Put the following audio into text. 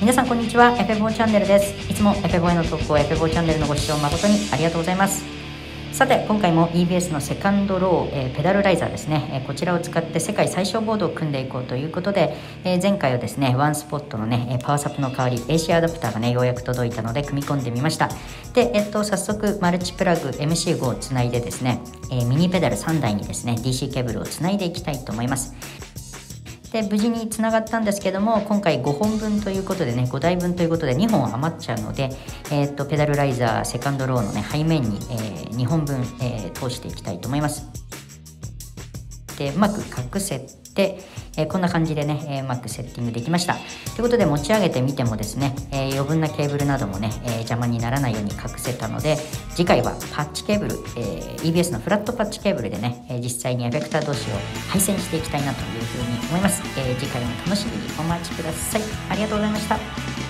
皆さんこんにちは、エフェボーチャンネルです。いつもエフェボーへの投稿、エフェボーチャンネルのご視聴誠にありがとうございます。さて、今回も EBS のセカンドロー、えー、ペダルライザーですね、えー、こちらを使って世界最小ボードを組んでいこうということで、えー、前回はですね、ワンスポットのね、パワーサップの代わり AC アダプターがね、ようやく届いたので組み込んでみました。で、えっと、早速、マルチプラグ MC5 をつないでですね、えミニペダル3台にですね、DC ケーブルをつないでいきたいと思います。で無事につながったんですけども今回5本分ということでね5台分ということで2本余っちゃうので、えー、っとペダルライザーセカンドローのね背面に、えー、2本分、えー、通していきたいと思いますでうまく隠せて、え、こんな感じでね、え、うまくセッティングできました。ということで持ち上げてみてもですね、え、余分なケーブルなどもね、え、邪魔にならないように隠せたので、次回はパッチケーブル、え、EBS のフラットパッチケーブルでね、え、実際にエフェクター同士を配線していきたいなというふうに思います。え、次回も楽しみにお待ちください。ありがとうございました。